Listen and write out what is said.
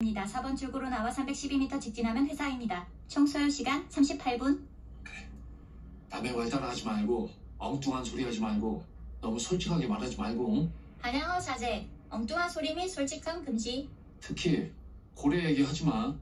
입니다. 4번 출구로 나와 312m 직진하면 회사입니다. 총 소요 시간 38분. 남의 말 따라하지 말고 엉뚱한 소리 하지 말고 너무 솔직하게 말하지 말고 응? 반영어 자제. 엉뚱한 소리 및 솔직함 금지. 특히 고래 얘기하지 마.